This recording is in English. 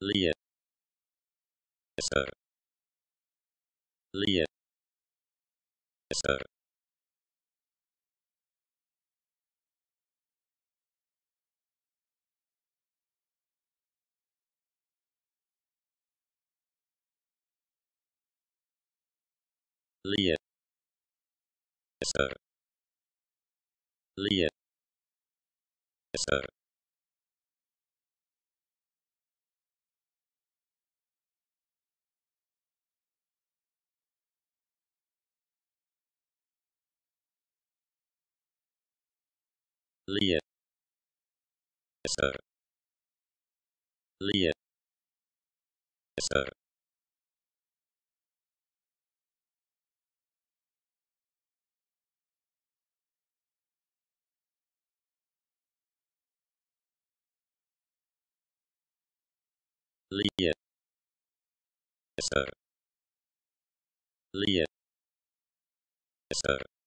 Lia, Sir. Lia, Sir. Lia, Sir. Lia, Sir. Lie. Sir. Lie. Sir. Lie. Sir. Lie. Sir.